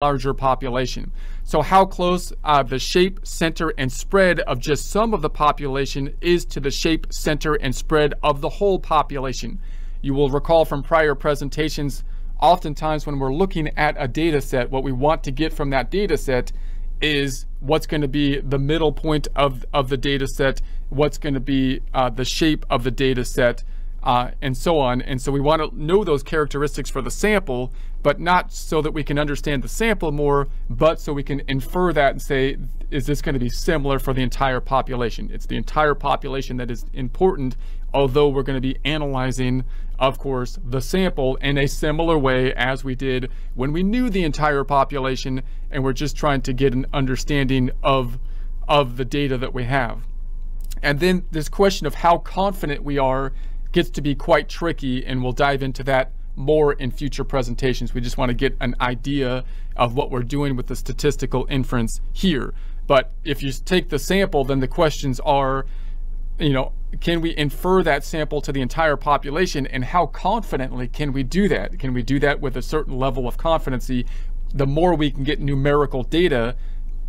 larger population. So how close uh, the shape, center, and spread of just some of the population is to the shape, center, and spread of the whole population. You will recall from prior presentations, oftentimes when we're looking at a data set, what we want to get from that data set is what's going to be the middle point of, of the data set, what's going to be uh, the shape of the data set, uh, and so on. And so we want to know those characteristics for the sample, but not so that we can understand the sample more, but so we can infer that and say, is this going to be similar for the entire population? It's the entire population that is important, although we're going to be analyzing, of course, the sample in a similar way as we did when we knew the entire population and we're just trying to get an understanding of, of the data that we have. And then this question of how confident we are gets to be quite tricky, and we'll dive into that more in future presentations. We just want to get an idea of what we're doing with the statistical inference here. But if you take the sample, then the questions are, you know, can we infer that sample to the entire population and how confidently can we do that? Can we do that with a certain level of confidency? The more we can get numerical data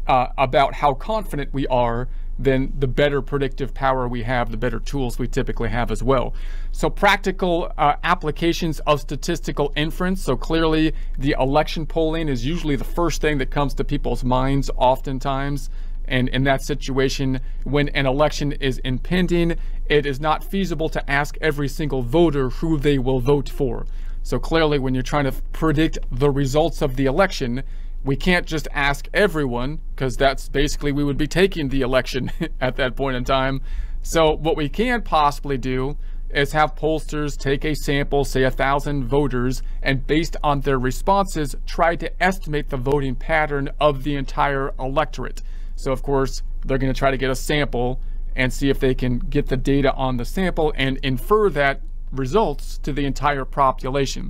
uh, about how confident we are, then the better predictive power we have, the better tools we typically have as well. So practical uh, applications of statistical inference. So clearly the election polling is usually the first thing that comes to people's minds oftentimes. And in that situation, when an election is impending, it is not feasible to ask every single voter who they will vote for. So clearly when you're trying to predict the results of the election, we can't just ask everyone because that's basically we would be taking the election at that point in time. So what we can possibly do is have pollsters take a sample, say a thousand voters, and based on their responses, try to estimate the voting pattern of the entire electorate. So of course, they're going to try to get a sample and see if they can get the data on the sample and infer that results to the entire population.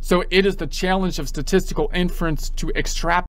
So it is the challenge of statistical inference to extrapolate